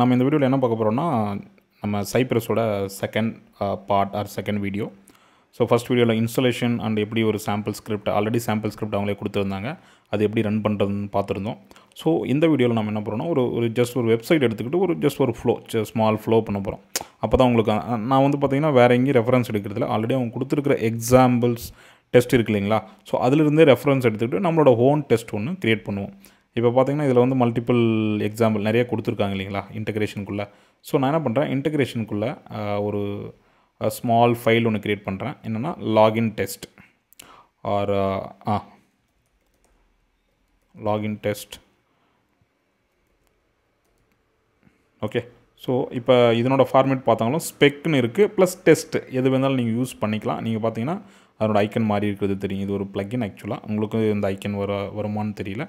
நம்ம இந்த வீடியோவில் என்ன பார்க்க போகிறோம்னா நம்ம சைப்ரஸோட second part or second video so first வீடியோவில் இன்ஸ்டலேஷன் அண்ட் எப்படி ஒரு sample script already sample script அவங்களே கொடுத்துருந்தாங்க. அது எப்படி ரன் பண்ணுறதுன்னு பார்த்துருந்தோம். ஸோ இந்த வீடியோவில் நம்ம என்ன பண்ணுறோம்னா ஒரு ஒரு ஜஸ்ட் ஒரு வெப்சைட் எடுத்துக்கிட்டு ஒரு ஜஸ்ட் ஒரு ஃப்ளோ ஸ்மால் ஃப்ளோ பண்ண போகிறோம் அப்போ தான் உங்களுக்கு நான் வந்து பார்த்தீங்கன்னா வேறு எங்கேயும் ரெஃபரன்ஸ் எடுக்கிறதுல ஆல்ரெடி அவங்க கொடுத்துருக்கிற எக்ஸாம்பிள்ஸ் டெஸ்ட் இருக்கு இல்லைங்களா? ஸோ அதிலிருந்தே ரெஃபரன்ஸ் எடுத்துக்கிட்டு நம்மளோட ஹோன் டெஸ்ட் ஒன்று க்ரியேட் பண்ணுவோம். இப்போ பார்த்தீங்கன்னா இதில் வந்து மல்டிபிள் எக்ஸாம்பிள் நிறைய கொடுத்துருக்காங்க இல்லைங்களா இன்டகிரேஷனுக்குள்ளே ஸோ நான் என்ன பண்ணுறேன் இன்டகிரேஷனுக்குள்ளே ஒரு ஸ்மால் ஃபைல் ஒன்று க்ரியேட் பண்ணுறேன் என்னென்னா login test or ah login test okay so இப்போ இதனோட ஃபார்மேட் பார்த்தாலும் ஸ்பெக்னு இருக்குது ப்ளஸ் டெஸ்ட் எது வேணாலும் நீங்கள் யூஸ் பண்ணிக்கலாம். நீங்கள் பார்த்தீங்கன்னா அதனோட ஐக்கன் மாறி இருக்கிறது தெரியும். இது ஒரு ப்ளக்கின் ஆக்சுவலாக உங்களுக்கு இந்த ஐக்கன் வர வருமான்னு தெரியல.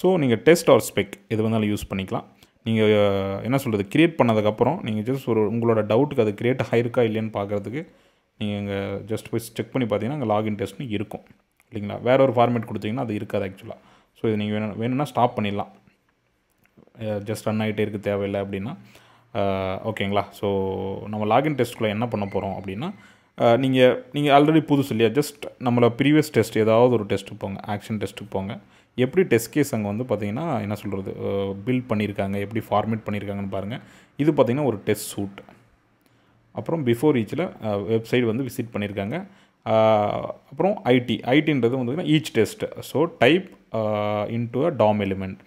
ஸோ நீங்கள் டெஸ்ட் ஆர் ஸ்பெக் எது வேணாலும் யூஸ் பண்ணிக்கலாம். நீங்கள் என்ன சொல்கிறது க்ரியேட் பண்ணதுக்கப்புறம் நீங்கள் ஜஸ்ட் ஒரு உங்களோட டவுட்டுக்கு அது கிரியேட் ஆகிருக்கா இல்லையான்னு பார்க்குறதுக்கு நீங்கள் இங்கே ஜஸ்ட் போய் செக் பண்ணி பார்த்தீங்கன்னா அங்கே லாகின் டெஸ்ட்னு இருக்கும். இல்லைங்களா? வேறு ஒரு ஃபார்மேட் கொடுத்தீங்கன்னா அது இருக்காது ஆக்சுவலாக ஸோ இது நீங்கள் வேணும் வேணும்னா ஸ்டாப் பண்ணிடலாம். ஜஸ்ட் ரன் ஆகிட்டே இருக்க தேவையில்லை அப்படின்னா ஓகேங்களா? ஸோ நம்ம லாகின் டெஸ்ட்குள்ளே என்ன பண்ண போகிறோம் அப்படின்னா நீங்கள் நீங்கள் ஆல்ரெடி புதுசு இல்லையா? ஜஸ்ட் நம்மளோட ப்ரீவியஸ் டெஸ்ட் ஏதாவது ஒரு டெஸ்ட்டுக்கு போங்க ஆக்ஷன் டெஸ்ட்டுக்கு போங்க. எப்படி டெஸ்ட் கேஸ் அங்கே வந்து பார்த்தீங்கன்னா என்ன சொல்கிறது பில்ட் பண்ணியிருக்காங்க எப்படி ஃபார்மேட் பண்ணியிருக்காங்கன்னு பாருங்கள் இது பார்த்தீங்கன்னா ஒரு டெஸ்ட் சூட். அப்புறம் பிஃபோர் ஈச்சில் வெப்சைட் வந்து விசிட் பண்ணியிருக்காங்க அப்புறம் ஐடி ஐடின்றது வந்து பார்த்தீங்கன்னா each test so type into a DOM element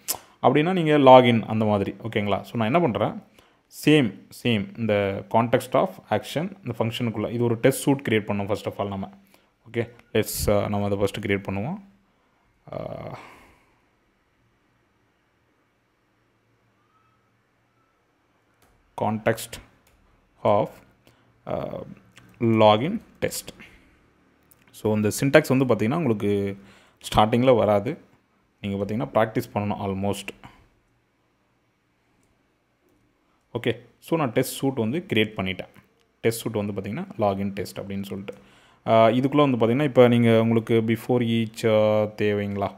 அப்படின்னா நீங்கள் லாகின் அந்த மாதிரி ஓகேங்களா ஸோ நான் என்ன பண்ணுறேன் சேம் சேம் இந்த கான்டெக்ட் ஆஃப் ஆக்ஷன் இந்த ஃபங்க்ஷனுக்குள்ளே இது ஒரு டெஸ்ட் சூட் கிரியேட் பண்ணோம் ஃபர்ஸ்ட் ஆஃப் ஆல் நம்ம. ஓகே லெட்ஸ் நம்ம அதை ஃபஸ்ட்டு க்ரியேட் பண்ணுவோம். Context of login test so இந்த சின்டாக்ஸ் வந்து பார்த்திங்கன்னா உங்களுக்கு ஸ்டார்டிங்கில் வராது. நீங்கள் பார்த்தீங்கன்னா ப்ராக்டிஸ் பண்ணணும் ஆல்மோஸ்ட் ஓகே ஸோ நான் டெஸ்ட் சூட் வந்து கிரியேட் பண்ணிட்டேன். டெஸ்ட் சூட் வந்து பார்த்திங்கன்னா லாகின் டெஸ்ட் அப்படின்னு சொல்லிட்டு. இதுக்குள்ளே வந்து பார்த்திங்கன்னா இப்போ நீங்கள் உங்களுக்கு பிஃபோர் ஈச் தேவைங்களா?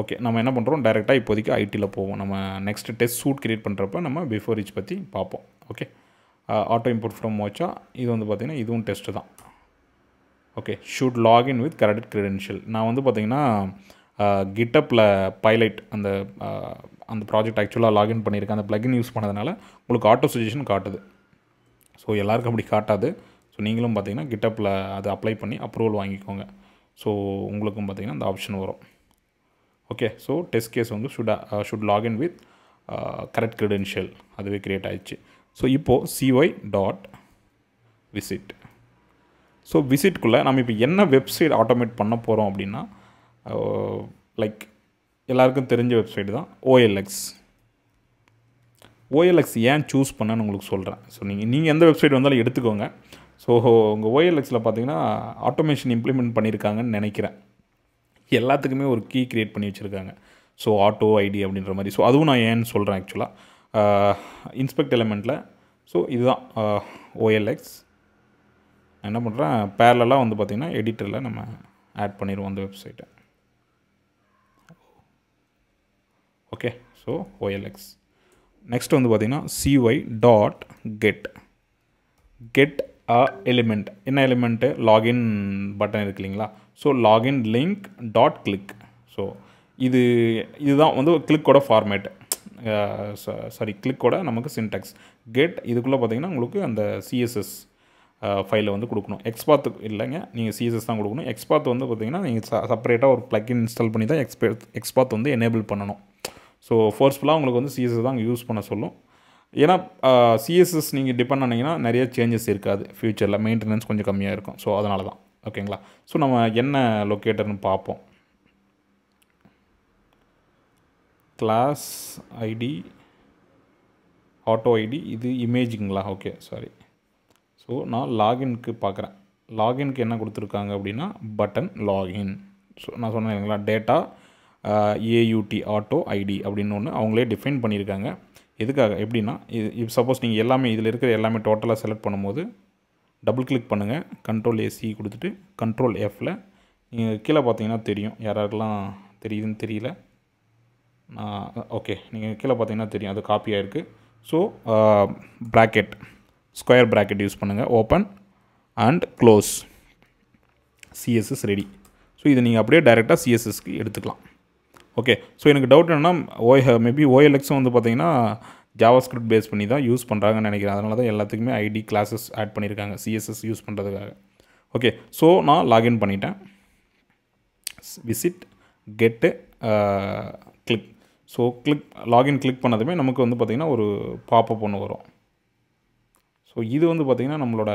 ஓகே நம்ம என்ன பண்ணுறோம் டைரெக்டாக இப்போதைக்கு ஐடியில் போவோம். நம்ம நெக்ஸ்ட் டெஸ்ட் சூட் கிரியேட் பண்ணுறப்ப நம்ம பிஃபோர் ஈச் பற்றி பார்ப்போம். Okay auto import from mocha இது வந்து பார்த்திங்கன்னா இதுவும் டெஸ்ட்டு தான். Okay should login with correct credential நான் வந்து பார்த்திங்கன்னா கிட்டப்பில் uh, பைலைட் அந்த uh, அந்த ப்ராஜெக்ட் ஆக்சுவலாக லாகின் பண்ணியிருக்கேன். அந்த ப்ளகின் யூஸ் பண்ணதுனால உங்களுக்கு ஆட்டோ சஜஷன் காட்டுது. ஸோ எல்லாருக்கும் அப்படி காட்டாது. ஸோ நீங்களும் பார்த்தீங்கன்னா கிட்டப்பில் அதை அப்ளை பண்ணி அப்ரூவல் வாங்கிக்கோங்க. ஸோ உங்களுக்கும் பார்த்தீங்கன்னா அந்த ஆப்ஷன் வரும். ஓகே ஸோ டெஸ்ட் கேஸ் வந்து should should login with correct credential அதுவே க்ரியேட் ஆயிடுச்சு. ஸோ இப்போது சிஒய் டாட் விசிட் ஸோ விசிட்குள்ளே நம்ம இப்போ என்ன வெப்சைட் ஆட்டோமேட் பண்ண போகிறோம் அப்படின்னா லைக் எல்லாருக்கும் தெரிஞ்ச வெப்சைட் தான் ஓஎல்எக்ஸ் ஓஎல்எக்ஸ் ஏன் சூஸ் பண்ணேன்னு உங்களுக்கு சொல்கிறேன் ஸோ நீங்கள் நீங்கள் எந்த வெப்சைட் வந்தாலும் எடுத்துக்கோங்க. ஸோ உங்கள் ஓஎல்எக்ஸில் பார்த்தீங்கன்னா ஆட்டோமேஷன் இம்ப்ளிமெண்ட் பண்ணியிருக்காங்கன்னு நினைக்கிறேன். எல்லாத்துக்குமே ஒரு கீ க்ரியேட் பண்ணி வச்சுருக்காங்க. ஸோ ஆட்டோ ஐடி அப்படின்ற மாதிரி. ஸோ அதுவும் நான் ஏன்னு சொல்கிறேன் ஆக்சுவலாக இன்ஸ்பெக்ட் எலமெண்ட்டில் ஸோ இதுதான் ஓஎல்எக்ஸ் நான் என்ன பண்ணுறேன் பேரலாக வந்து பார்த்திங்கன்னா எடிட்டரில் நம்ம ஆட் பண்ணிடுவோம் அந்த வெப்சைட்டை ஓகே ஸோ ஓஎல்எக்ஸ் நெக்ஸ்ட் வந்து பார்த்திங்கன்னா cy dot get get a element என்ன எலிமெண்ட்டு லாகின் பட்டன் இருக்கு இல்லைங்களா? So login link dot click so இது இதுதான் வந்து கிளிக்கோட ஃபார்மேட் சாரி கிளிக்கோட நமக்கு சின்டாக்ஸ் கெட் இதுக்குள்ளே பார்த்தீங்கன்னா உங்களுக்கு அந்த சிஎஸ்எஸ் ஃபைலை வந்து கொடுக்கணும். எக்ஸ்பாத் இல்லைங்க நீங்கள் சிஎஸ்எஸ் தான் கொடுக்கணும். எக்ஸ்பாத் வந்து பார்த்தீங்கன்னா நீங்கள் செப்பரேட்டாக ஒரு plugin இன்ஸ்டால் பண்ணி தான் எக்ஸ்பே எக்ஸ்பாத் வந்து எனேபிள் பண்ணணும். ஸோ ஃபோர்ஸ்ஃபுல்லாக உங்களுக்கு வந்து சிஎஸ்எஸ் தான் யூஸ் பண்ண சொல்லும். ஏன்னா சிஎஸ்எஸ் நீங்கள் டிபெண்ட் பண்ணிங்கன்னா நிறைய சேஞ்சஸ் இருக்காது. ஃப்யூச்சரில் மெயின்டெனன்ஸ் கொஞ்சம் கம்மியாக இருக்கும். ஸோ அதனால தான் ஓகேங்களா ஸோ நம்ம என்ன லொக்கேட்டர்னு பார்ப்போம். கிளாஸ் ஐடி ஆட்டோ ஐடி இது இமேஜுங்களா ஓகே சாரி ஸோ நான் லாகின்க்கு பார்க்குறேன். லாகின்க்கு என்ன கொடுத்துருக்காங்க அப்படின்னா பட்டன் லாகின் ஸோ நான் சொன்னேன் இல்லைங்களா டேட்டா ஏயூடி ஆட்டோ ஐடி அப்படின்னு ஒன்று அவங்களே டிஃபைன் பண்ணியிருக்காங்க. எதுக்காக? எப்படின்னா இது சப்போஸ் நீங்கள் எல்லாமே இதில் இருக்கிற எல்லாமே டோட்டலாக செலக்ட் பண்ணும்போது டபுள் கிளிக் பண்ணுங்கள் கண்ட்ரோல் ஏசி கொடுத்துட்டு கண்ட்ரோல் எஃப்பில் நீங்கள் கீழே பார்த்தீங்கன்னா தெரியும். யாரெல்லாம் தெரியுதுன்னு தெரியல. ஓகே நீங்கள் கீழே பார்த்தீங்கன்னா தெரியும். அது காப்பியாக இருக்குது so bracket square bracket use பண்ணுங்கள் open and close CSS ready so இதை நீங்கள் அப்படியே டைரெக்டாக சிஎஸ்எஸ்க்கு எடுத்துக்கலாம். ஓகே ஸோ எனக்கு டவுட் என்னென்னா ஓய் மேபி ஓஎல்எக்ஸும் வந்து பார்த்தீங்கன்னா ஜாவாஸ்கிரிப்ட் பேஸ் பண்ணி தான் யூஸ் பண்ணுறாங்கன்னு நினைக்கிறேன். அதனால தான் எல்லாத்துக்குமே ஐடி கிளாஸஸ் ஆட் பண்ணியிருக்காங்க. சிஎஸ்எஸ் யூஸ் பண்ணுறதுக்காக ஓகே ஸோ நான் லாகின் பண்ணிட்டேன். Visit get click so click login click பண்ணதுமே நமக்கு வந்து பார்த்திங்கன்னா ஒரு பாப்பப் ஒன்று வரும். ஸோ இது வந்து பார்த்திங்கன்னா நம்மளோட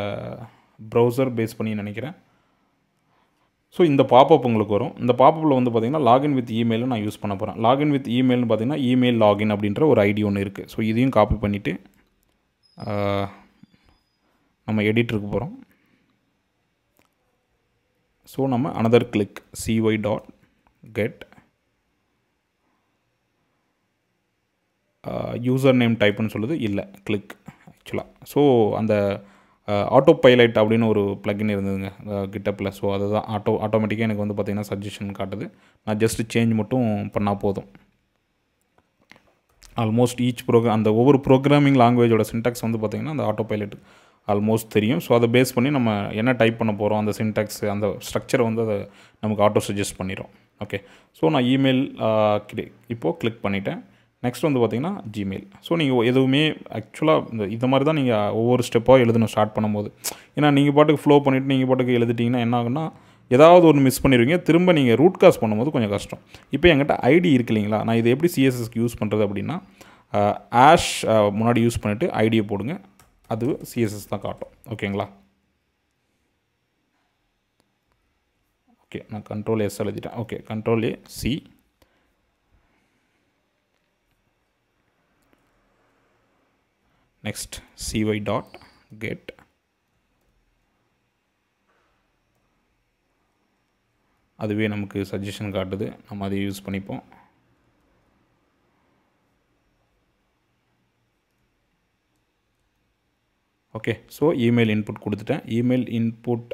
ப்ரௌசர் பேஸ் பண்ணி நினைக்கிறேன். ஸோ இந்த பாப்பப் உங்களுக்கு வரும். இந்த பாப்பப்பில் வந்து பார்த்திங்கன்னா லாகின் வித் இமெயிலும் நான் யூஸ் பண்ண போகிறேன் லாகின் வித் இமெயில்னு பார்த்தீங்கன்னா இமெயில் லாகின் அப்படின்ற ஒரு ஐடி ஒன்று இருக்குது ஸோ இதையும் காப்பி பண்ணிவிட்டு நம்ம எடிட்டருக்கு போகிறோம் ஸோ நம்ம another click cy dot get user name டைப்புன்னு சொல்லுது. இல்லை கிளிக் ஆக்சுவலாக ஸோ அந்த ஆட்டோ பைலட் அப்படின்னு ஒரு ப்ளகின் இருந்ததுங்க. கிட்டப்பில் ஸோ அதுதான் ஆட்டோ ஆட்டோமேட்டிக்காக எனக்கு வந்து பார்த்திங்கன்னா சஜஷன் காட்டுது. நான் ஜஸ்ட் சேஞ்ச் மட்டும் பண்ணால் போதும். ஆல்மோஸ்ட் ஈச் ப்ரோக்ராம் அந்த ஒவ்வொரு ப்ரோக்ராமிங் லாங்குவேஜோட சின்டாக்ஸ் வந்து பார்த்திங்கன்னா அந்த ஆட்டோ பைலட் ஆல்மோஸ்ட் தெரியும். ஸோ அதை பேஸ் பண்ணி நம்ம என்ன டைப் பண்ண போகிறோம் அந்த சின்டாக்ஸ் அந்த ஸ்ட்ரக்சரை வந்து அதை நமக்கு ஆட்டோ சஜஸ்ட் பண்ணிடும் ஓகே ஸோ நான் இமெயில் இப்போது கிளிக் பண்ணிட்டேன். நெக்ஸ்ட் வந்து பார்த்திங்கன்னா ஜிமெயில் ஸோ நீங்கள் எதுவுமே ஆக்சுவலாக இந்த இந்த மாதிரி தான் நீங்கள் ஒவ்வொரு ஸ்டெப்பாக எழுதணும் ஸ்டார்ட் பண்ணும்போது. ஏன்னா நீங்கள் பாட்டுக்கு ஃப்ளோ பண்ணிவிட்டு நீங்கள் பாட்டுக்கு எழுதிட்டிங்கன்னா என்ன ஆகுன்னா ஏதாவது ஒன்று மிஸ் பண்ணிடுவீங்க திரும்ப நீங்கள் ரூட் காஸ் பண்ணும்போது கொஞ்சம் கஷ்டம். இப்போ என்கிட்ட ஐடி இருக்கு இல்லைங்களா? நான் இதை எப்படி சிஎஸ்எஸ்க்கு யூஸ் பண்ணுறது அப்படின்னா ஆஷ் முன்னாடி யூஸ் பண்ணிவிட்டு ஐடியை போடுங்க. அது சிஎஸ்எஸ் தான் காட்டும். ஓகேங்களா? ஓகே நான் கண்ட்ரோல் எஸ் எழுதிட்டேன். Okay control A C next cy dot get. அதுவே நமக்கு சஜஷன் காட்டுது. நம்ம அதை யூஸ் பண்ணிப்போம். ஓகே ஸோ இமெயில் இன்புட் கொடுத்துட்டேன். இமெயில் இன்புட்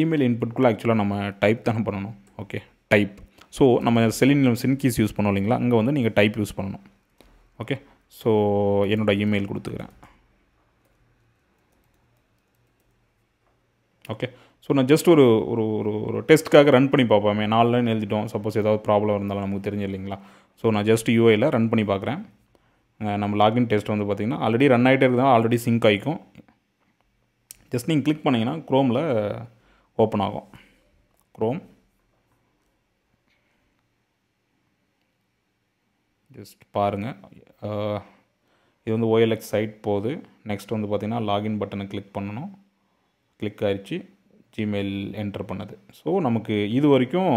இமெயில் இன்புட்குள்ளே ஆக்சுவலாக நம்ம டைப் தானே பண்ணணும். ஓகே டைப் ஸோ நம்ம செலின் சின்கீஸ் யூஸ் பண்ணோம் இல்லைங்களா? அங்கே வந்து நீங்கள் டைப் யூஸ் பண்ணணும். ஓகே ஸோ என்னோடய இமெயில் கொடுத்துக்கிறேன். ஓகே ஸோ நான் ஜஸ்ட் ஒரு ஒரு ஒரு ஒரு டெஸ்ட்டுக்காக ரன் பண்ணி பார்ப்போமே. நாலு எழுதிட்டோம். சப்போஸ் ஏதாவது ப்ராப்ளம் இருந்தாலும் நமக்கு தெரிஞ்சு இல்லைங்களா? ஸோ நான் ஜஸ்ட் யூஐயில் ரன் பண்ணி பார்க்குறேன். நம்ம லாகின் டெஸ்ட் வந்து பார்த்திங்கன்னா ஆல்ரெடி ரன் ஆகிட்டே இருந்தால் ஆல்ரெடி சிங்க் ஆகிக்கும் ஜஸ்ட் நீங்கள் கிளிக் பண்ணிங்கன்னா க்ரோமில் ஓப்பன் ஆகும். க்ரோம் ஜஸ்ட் பாருங்கள் இது வந்து ஓஎல்எக்ஸ் சைட் போகுது. நெக்ஸ்ட் வந்து பார்த்திங்கன்னா லாகின் பட்டனை கிளிக் பண்ணணும். கிளிக் ஆகிடுச்சு ஜிமெயில் என்டர் பண்ணது. ஸோ நமக்கு இது வரைக்கும்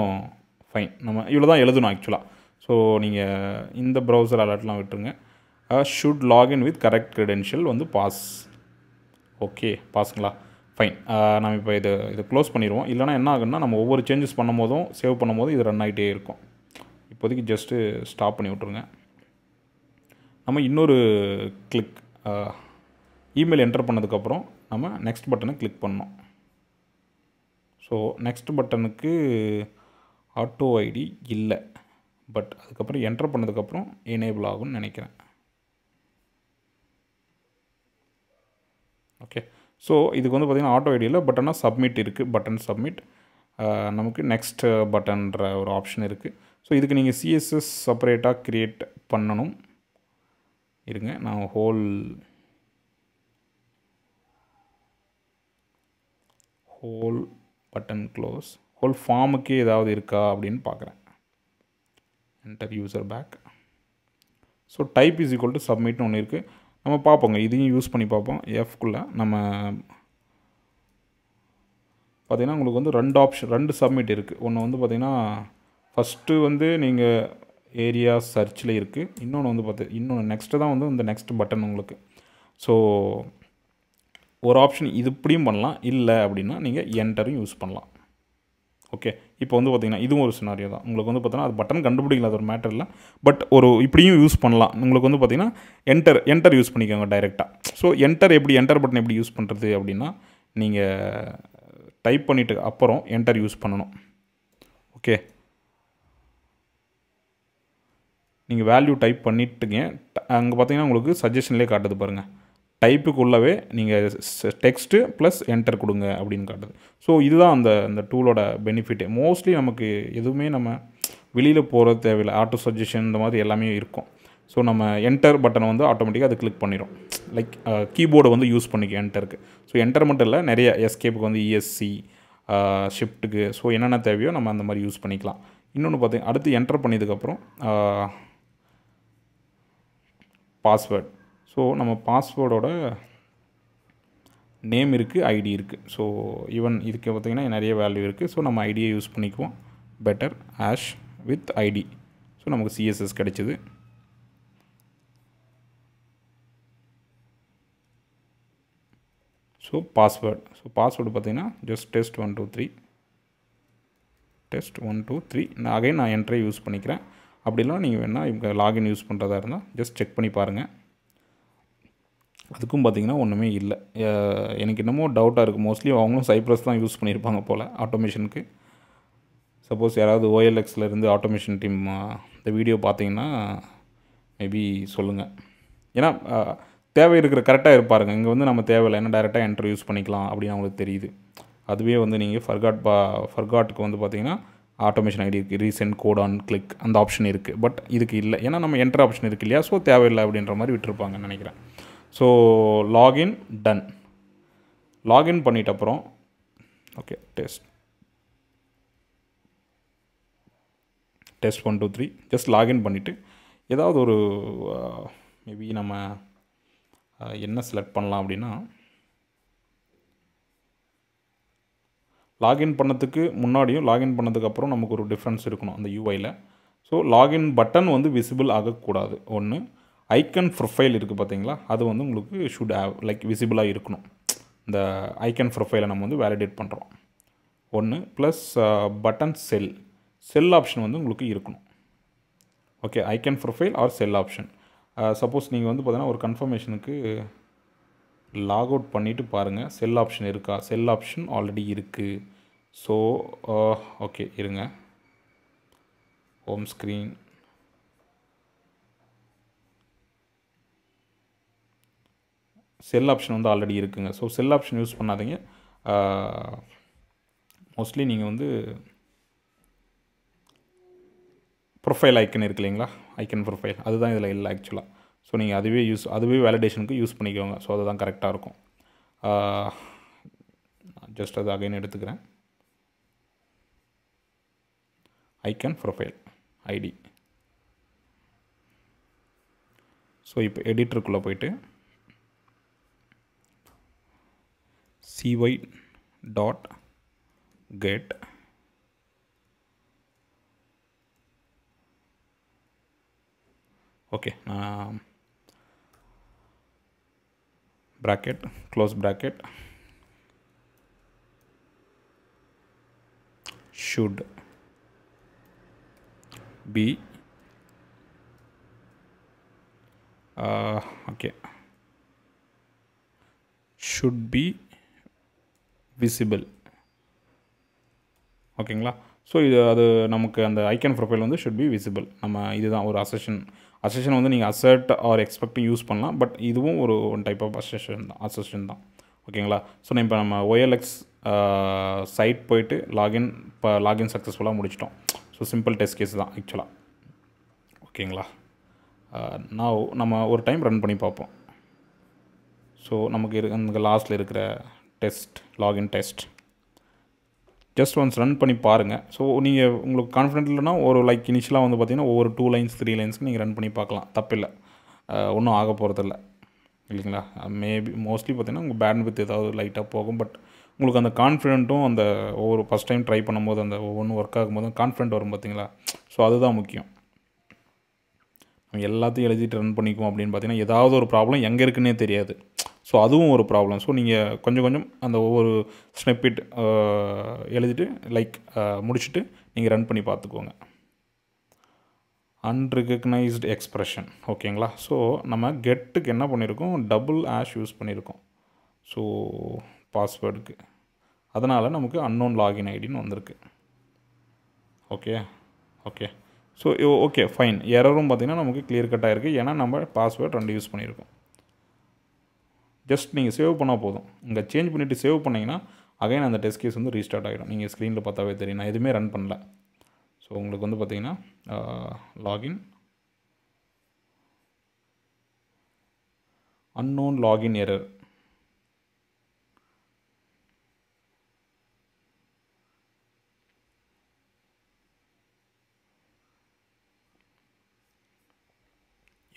ஃபைன் நம்ம இவ்வளோ தான் எழுதணும் ஆக்சுவலாக ஸோ நீங்கள் இந்த ப்ரௌசர் அலர்ட்லாம் விட்டுருங்க. Should login with correct credential வந்து பாஸ் ஓகே பாஸுங்களா ஃபைன் நம்ம இப்போ இது இதை க்ளோஸ் பண்ணிடுவோம் இல்லைனா என்ன ஆகுன்னா நம்ம ஒவ்வொரு சேஞ்சஸ் பண்ணும் போதும் சேவ் பண்ணும் போதும் இது ரன் ஆகிட்டே இருக்கும். இப்போதைக்கு ஜஸ்ட்டு ஸ்டாப் பண்ணி விட்ருங்க நம்ம இன்னொரு கிளிக் இமெயில் என்டர் பண்ணதுக்கப்புறம் நம்ம நெக்ஸ்ட் பட்டனை கிளிக் பண்ணோம் ஸோ நெக்ஸ்ட் பட்டனுக்கு ஆட்டோ ஐடி இல்லை. பட் அதுக்கப்புறம் என்டர் பண்ணதுக்கப்புறம் எனேபிள் ஆகும்னு நினைக்கிறேன். ஓகே ஸோ இதுக்கு வந்து பார்த்திங்கன்னா ஆட்டோ ஐடியில் பட் ஆனால் சப்மிட் இருக்குது பட்டன் சப்மிட் நமக்கு நெக்ஸ்ட் பட்டன்ற ஒரு ஆப்ஷன் இருக்குது ஸோ இதுக்கு நீங்கள் சிஎஸ்எஸ் செப்பரேட்டாக க்ரியேட் பண்ணணும். இருங்க நான் whole whole button close whole ஃபார்முக்கே ஏதாவது இருக்கா அப்படின்னு பார்க்குறேன் enter user back so type is equal to சப்மிட்னு ஒன்று இருக்குது நம்ம பார்ப்போங்க இதையும் யூஸ் பண்ணி பார்ப்போம் எஃப்குள்ளே நம்ம பார்த்திங்கன்னா உங்களுக்கு வந்து ரெண்டு ஆப்ஷன் ரெண்டு சப்மிட் இருக்குது ஒன்று வந்து பார்த்திங்கன்னா ஃபஸ்ட்டு வந்து நீங்கள் ஏரியா சர்ச்சில் இருக்குது இன்னொன்று வந்து பார்த்து இன்னொன்று நெக்ஸ்ட்டு தான் வந்து இந்த நெக்ஸ்ட் பட்டன் உங்களுக்கு. ஸோ ஒரு ஆப்ஷன் இது இப்படியும் பண்ணலாம். இல்லை அப்படின்னா நீங்கள் என்டரும் யூஸ் பண்ணலாம். ஓகே இப்போ வந்து பார்த்திங்கன்னா இதுவும் ஒரு சினாரியோ தான். உங்களுக்கு வந்து பார்த்தீங்கன்னா அது பட்டன் கண்டுபிடிக்கல அது ஒரு மேட்டர் இல்லை. பட் ஒரு இப்படியும் யூஸ் பண்ணலாம். உங்களுக்கு வந்து பார்த்திங்கன்னா என்டர் என்டர் யூஸ் பண்ணிக்கோங்க டைரெக்டாக ஸோ என்டர் எப்படி என்டர் பட்டன் எப்படி யூஸ் பண்ணுறது அப்படின்னா நீங்கள் டைப் பண்ணிவிட்டு அப்புறம் என்டர் யூஸ் பண்ணணும். ஓகே நீங்கள் வேல்யூ டைப் பண்ணிட்டுங்க. அங்கே பார்த்தீங்கன்னா உங்களுக்கு சஜஷன்லேயே காட்டுது பாருங்கள் டைப்புக்குள்ளவே நீங்கள் டெக்ஸ்ட்டு ப்ளஸ் என்டர் கொடுங்க அப்படின்னு காட்டுது. ஸோ இதுதான் அந்த அந்த டூலோட பெனிஃபிட்டு மோஸ்ட்லி நமக்கு எதுவுமே நம்ம வெளியில் போகிறது தேவையில்லை. ஆட்டோ சஜஷன் இந்த மாதிரி எல்லாமே இருக்கும். ஸோ நம்ம என்டர் பட்டனை வந்து ஆட்டோமேட்டிக்காக அது கிளிக் பண்ணிடும் லைக் கீபோர்டை வந்து யூஸ் பண்ணிக்க என்டருக்கு ஸோ என்டர் மட்டும் இல்லை நிறைய எஸ்கேப்புக்கு வந்து இஎஸ்சி ஷிஃப்ட்டுக்கு ஸோ என்னென்ன தேவையோ நம்ம அந்த மாதிரி யூஸ் பண்ணிக்கலாம். இன்னொன்று பார்த்தீங்க அடுத்து என்டர் பண்ணதுக்கப்புறம் பாஸ்வேர்ட் ஸோ நம்ம பாஸ்வேர்டோட நேம் இருக்குது ஐடி இருக்குது ஸோ ஈவன் இதுக்கு பார்த்திங்கன்னா நிறைய வேல்யூ இருக்குது ஸோ நம்ம ஐடியை யூஸ் பண்ணிக்குவோம். Better hash with ID so நமக்கு சிஎஸ்எஸ் கிடைச்சிது. ஸோ பாஸ்வேர்டு ஸோ பாஸ்வேர்டு பார்த்தீங்கன்னா just test one two three test one two three நான் அகைன் நான் என்ட்ரை யூஸ் பண்ணிக்கிறேன். அப்படிலாம் நீங்கள் வேணால் இவங்க லாகின் யூஸ் பண்ணுறதா இருந்தால் ஜஸ்ட் செக் பண்ணி பாருங்கள் அதுக்கும் பார்த்தீங்கன்னா ஒன்றுமே இல்லை. எனக்கு என்னமோ டவுட்டாக இருக்குது மோஸ்ட்லி அவங்களும் சைப்ரஸ் தான் யூஸ் பண்ணியிருப்பாங்க போல் ஆட்டோமேஷனுக்கு சப்போஸ் யாராவது ஓஎல்எக்ஸ்லேருந்து ஆட்டோமேஷன் டீம் இந்த வீடியோ பார்த்தீங்கன்னா மேபி சொல்லுங்கள் ஏன்னா தேவை இருக்கிற கரெக்டாக இருப்பாருங்க. இங்கே வந்து நம்ம தேவையில்லை. ஏன்னா டேரெக்டாக என்ட்ரு யூஸ் பண்ணிக்கலாம் அப்படின்னு அவங்களுக்கு தெரியுது. அதுவே வந்து நீங்கள் ஃபர்காட் பா ஃபர்காட்டுக்கு வந்து பார்த்திங்கன்னா ஆட்டோமேஷன் ஐடி இருக்குது ரீசெண்ட் கோட் ஆன் கிளிக் அந்த ஆப்ஷன் இருக்குது பட் இதுக்கு இல்லை. ஏன்னா நம்ம என்டர் ஆப்ஷன் இருக்குது இல்லையா? ஸோ தேவையில்லை அப்படின்ற மாதிரி விட்டுருப்பாங்கன்னு நினைக்கிறேன். ஸோ லாகின் டன் லாகின் பண்ணிட்ட அப்புறம் okay test test one two three just login பண்ணிவிட்டு ஏதாவது ஒரு uh, மேபி நம்ம uh, என்ன செலக்ட் பண்ணலாம் அப்படின்னா லாகின் பண்ணதுக்கு முன்னாடியும் லாகின் பண்ணதுக்கப்புறம் நமக்கு ஒரு டிஃப்ரென்ஸ் இருக்கணும் அந்த யூஐயில் ஸோ லாகின் பட்டன் வந்து விசிபிள் ஆகக்கூடாது. ஒன்று ஐக்கன் ப்ரொஃபைல் இருக்குது பார்த்தீங்களா அது வந்து உங்களுக்கு ஷுட் ஹேவ் லைக் விசிபிளாக இருக்கணும். இந்த ஐக்கன் ப்ரொஃபைலை நம்ம வந்து வேலிடேட் பண்ணுறோம் ஒன்று plus button sell sell option வந்து உங்களுக்கு இருக்கணும். Okay icon profile or sell option suppose நீங்கள் வந்து பார்த்தீங்கன்னா ஒரு கன்ஃபர்மேஷனுக்கு லாக் அவுட் பண்ணிவிட்டு பாருங்கள் செல் ஆப்ஷன் இருக்கா? செல் ஆப்ஷன் ஆல்ரெடி இருக்குது ஸோ ஓகே இருங்க. Home screen. செல் ஆப்ஷன் வந்து ஆல்ரெடி இருக்குங்க. ஸோ செல் ஆப்ஷன் யூஸ் பண்ணாதீங்க. மோஸ்ட்லி நீங்கள் வந்து ப்ரொஃபைல் ஐக்கன் இருக்கு இல்லைங்களா? Icon profile. அதுதான் இதில் இல்லை ஆக்சுவலாக ஸோ நீங்கள் அதுவே யூஸ் அதுவே வேலிடேஷனுக்கு யூஸ் பண்ணிக்கோங்க. ஸோ அதுதான் கரெக்டாக இருக்கும். ஜஸ்ட் அது அகைன் எடுத்துக்கிறேன். ஐக்கன் ப்ரொஃபைல் ஐடி ஸோ இப்போ எடிட்டருக்குள்ளே போயிட்டு C Y dot get okay நான் bracket close bracket. Should be uh, okay. Should be visible ஓகேங்களா ஸோ இது அது நமக்கு அந்த ஐக்கன் ப்ரொஃபைல் வந்து ஷுட் பி விசிபிள் நம்ம இதுதான் ஒரு அசஷன் அசஷன் வந்து நீங்கள் அசர்ட் ஆர் எக்ஸ்பெக்ட் யூஸ் பண்ணலாம். பட் இதுவும் ஒரு ஒன் டைப் ஆஃப் அசஷன் தான். அசஷன் தான். ஓகேங்களா ஸோ நான் இப்போ நம்ம ஒயல்எக்ஸ் சைட் போயிட்டு லாகின் இப்போ லாகின் சக்ஸஸ்ஃபுல்லாக முடிச்சிட்டோம். ஸோ சிம்பிள் டெஸ்ட் கேஸ் தான் ஆக்சுவலாக ஓகேங்களா நான் நம்ம ஒரு டைம் ரன் பண்ணி பார்ப்போம். ஸோ நமக்கு இரு அந்த லாஸ்ட்டில் இருக்கிற test login test just once run பண்ணி பாருங்கள் ஸோ நீங்கள் உங்களுக்கு கான்ஃபிடென்ட் இல்லைனா ஒரு லைக் இனிஷியலாக வந்து பார்த்தீங்கன்னா ஒவ்வொரு டூ லைன்ஸ் த்ரீ லைன்ஸ்க்கு நீங்கள் ரன் பண்ணி பார்க்கலாம் தப்பில்லை. ஒன்றும் ஆக போகிறதில்ல இல்லைங்களா? மேபி மோஸ்ட்லி பார்த்தீங்கன்னா உங்கள் பேண்ட் வித் ஏதாவது லைட்டாக போகும். பட் உங்களுக்கு அந்த கான்ஃபிடென்ட்டும் அந்த ஒவ்வொரு ஃபஸ்ட் டைம் ட்ரை பண்ணும்போது அந்த ஒவ்வொன்றும் ஒர்க் ஆகும்போது கான்ஃபிடென்ட் வரும் பார்த்தீங்களா ஸோ அதுதான் முக்கியம். நம்ம எல்லாத்தையும் எழுதிட்டு ரன் பண்ணிக்குவோம் அப்படின்னு பார்த்தீங்கன்னா ஏதாவது ஒரு ப்ராப்ளம் எங்கே இருக்குன்னே தெரியாது. ஸோ அதுவும் ஒரு ப்ராப்ளம் ஸோ நீங்கள் கொஞ்சம் கொஞ்சம் அந்த ஒவ்வொரு ஸ்னெப்பிட் எழுதிட்டு லைக் முடிச்சுட்டு நீங்கள் ரன் பண்ணி பார்த்துக்கோங்க. அன்ரிகக்னைஸ்டு எக்ஸ்ப்ரெஷன் ஓகேங்களா? ஸோ நம்ம கெட்டுக்கு என்ன பண்ணியிருக்கோம் டபுள் ஆஷ் யூஸ் பண்ணியிருக்கோம் ஸோ பாஸ்வேர்டுக்கு அதனால் நமக்கு அன்னோன் லாகின் ஐடின்னு வந்திருக்கு. Okay okay so okay fine எரரும் பார்த்திங்கன்னா நமக்கு கிளியர் கட் ஆகிருக்கு ஏன்னா நம்ம பாஸ்வேர்டு ரெண்டு யூஸ் பண்ணியிருக்கோம் ஜஸ்ட் நீங்கள் சேவ் பண்ணால் போதும். இங்கே சேஞ்ச் பண்ணிவிட்டு சேவ் பண்ணிங்கன்னா அகைன் அந்த டெஸ்ட் கேஸ் வந்து ரீஸ்டார்ட் ஆகிடும் நீங்கள் ஸ்க்ரீனில் பார்த்தாவே தெரியும். நான் எதுவுமே ரன் பண்ணல. ஸோ உங்களுக்கு வந்து பார்த்தீங்கன்னா login unknown login error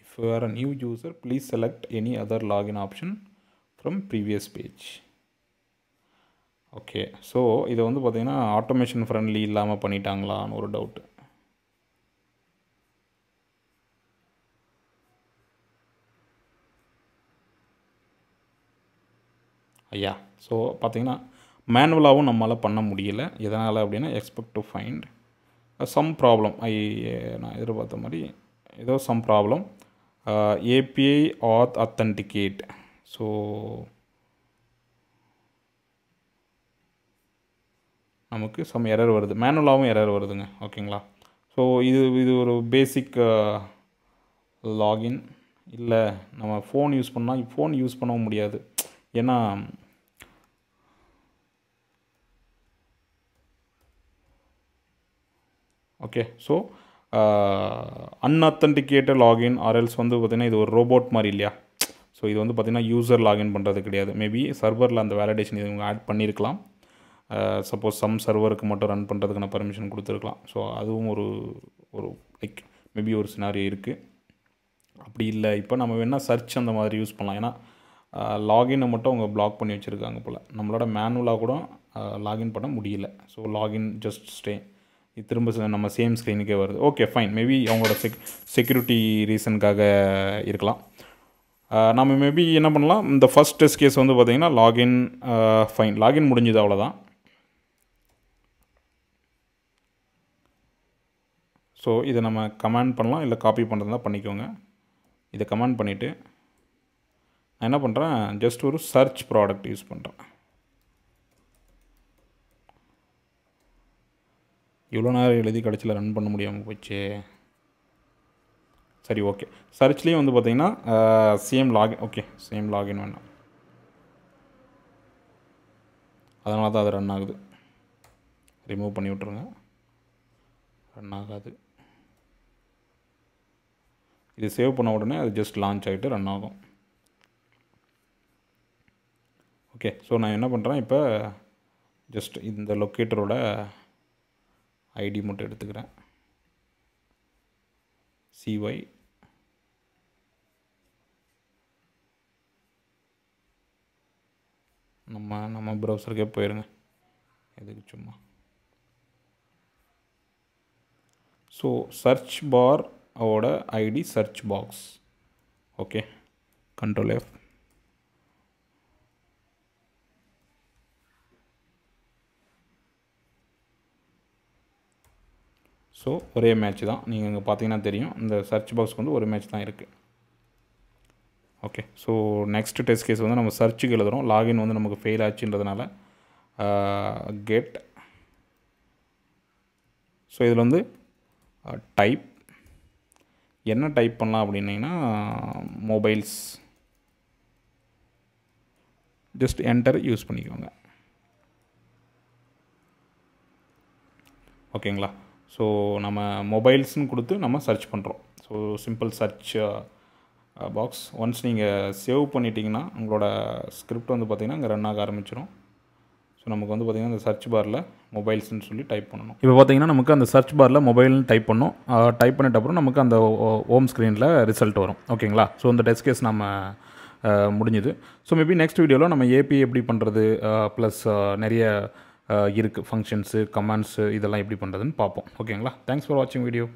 if you are a new user please select any other login option. From previous page okay so இதை வந்து பார்த்திங்கன்னா ஆட்டோமேஷன் ஃப்ரெண்ட்லி இல்லாமல் பண்ணிட்டாங்களான்னு ஒரு டவுட்டு ஐயா ஸோ பார்த்திங்கன்னா மேனுவலாகவும் நம்மளால் பண்ண முடியல. எதனால் அப்படின்னா expect to find some problem I நான் எதிர்பார்த்த மாதிரி ஏதோ some problem API auth authenticate so நமக்கு சம் எரர் வருது. மேனுவலாகவும் எரர் வருதுங்க. ஓகேங்களா ஸோ இது இது ஒரு பேசிக் லாகின் இல்லை நம்ம ஃபோன் யூஸ் பண்ணால் ஃபோன் யூஸ் பண்ணவும் முடியாது. ஏன்னா okay so unauthenticated login URLs வந்து பார்த்திங்கன்னா இது ஒரு ரோபோட் மாதிரி இல்லையா? ஸோ இது வந்து பார்த்திங்கன்னா யூசர் லாகின் பண்ணுறது கிடையாது. மேபி சர்வரில் அந்த வேலிடேஷன் இது இவங்க ஆட் பண்ணியிருக்கலாம் சப்போஸ் uh, சம் சர்வருக்கு மட்டும் ரன் பண்ணுறதுக்கான பர்மிஷன் கொடுத்துருக்கலாம். ஸோ அதுவும் ஒரு ஒரு லைக் மேபி ஒரு சினாரி இருக்குது அப்படி இல்லை. இப்போ நம்ம வேணால் சர்ச் அந்த மாதிரி யூஸ் பண்ணலாம். ஏன்னா uh, லாகினை மட்டும் அவங்க பிளாக் பண்ணி வச்சுருக்காங்க போல். நம்மளோட மேனுவலாக கூட uh, லாகின் பண்ண முடியல. ஸோ லாகின் ஜஸ்ட் ஸ்டே இது திரும்ப நம்ம சேம் ஸ்க்ரீனுக்கே வருது. ஓகே ஃபைன் மேபி அவங்களோட செக் செக்யூரிட்டி ரீசனுக்காக இருக்கலாம். நம்ம மேபி என்ன பண்ணலாம்? இந்த ஃபஸ்ட் டெஸ்ட் கேஸ் வந்து பார்த்திங்கன்னா லாகின் ஃபைன் லாகின் முடிஞ்சது அவ்வளோதான் ஸோ இதை நம்ம கமெண்ட் பண்ணலாம். இல்லை காப்பி பண்ணுறதா பண்ணிக்கோங்க. இதை கமெண்ட் பண்ணிவிட்டு நான் என்ன பண்ணுறேன் ஜஸ்ட் ஒரு சர்ச் ப்ராடக்ட் யூஸ் பண்ணுறேன் இவ்வளோ நேரம் எழுதி கடைசியில் ரன் பண்ண முடியாமல் போச்சு. சரி ஓகே சர்ச்லேயும் வந்து பார்த்தீங்கன்னா same login okay same login வேணாம் அதனால தான் அது ரன் ஆகுது. ரிமூவ் பண்ணி விட்ருங்க ரன் ஆகாது. இது சேவ் பண்ண உடனே அது ஜஸ்ட் லான்ச் ஆகிட்டு ரன் ஆகும். ஓகே ஸோ நான் என்ன பண்ணுறேன் இப்போ ஜஸ்ட் இந்த லொக்கேட்டரோட ஐடி மட்டும் எடுத்துக்கிறேன். சிஒய் நம்ம நம்ம ப்ரௌசருக்கே போயிருங்க. எதுக்கு சும்மா? So search bar அவோட ID search box okay control F so ஒரே மேட்ச் தான். நீங்கள் இங்கே பார்த்தீங்கன்னா தெரியும். இந்த சர்ச் பாக்ஸ்க்கு வந்து ஒரு மேட்ச் தான் இருக்குது okay so next test case வந்து நம்ம சர்ச்சுக்கு எழுதுகிறோம் லாகின் வந்து நமக்கு ஃபெயில் ஆச்சுன்றதுனால கெட் ஸோ இதில் வந்து டைப் என்ன டைப் பண்ணலாம் அப்படின்னிங்கன்னா மொபைல்ஸ் ஜஸ்ட் என்டர் யூஸ் பண்ணிக்கோங்க. ஓகேங்களா ஸோ நம்ம மொபைல்ஸ்னு கொடுத்து நம்ம சர்ச் பண்ணுறோம் so simple search box once நீங்கள் சேவ் பண்ணிட்டீங்கன்னா உங்களோட ஸ்கிரிப்ட் வந்து பார்த்திங்கன்னா இங்கே ரன் ஆக ஆரம்பிச்சிடும் ஸோ நமக்கு வந்து பார்த்திங்கன்னா இந்த சர்ச் பாரில் மொபைல்ஸ்னு சொல்லி டைப் பண்ணணும். இப்போ பார்த்தீங்கன்னா நமக்கு அந்த சர்ச் பாரில் மொபைல்னு டைப் பண்ணோம். டைப் பண்ணிட்ட அப்புறம் நமக்கு அந்த ஹோம் ஸ்க்ரீனில் ரிசல்ட் வரும். ஓகேங்களா ஸோ இந்த டெஸ்ட் கேஸ் நம்ம முடிஞ்சுது. ஸோ மேபி நெக்ஸ்ட் வீடியோவில் நம்ம ஏபி எப்படி பண்ணுறது ப்ளஸ் நிறைய இருக்குது ஃபங்க்ஷன்ஸு கமெண்ட்ஸு இதெல்லாம் எப்படி பண்ணுறதுன்னு பார்ப்போம். ஓகேங்களா தேங்க்ஸ் ஃபார் வாட்சிங் வீடியோ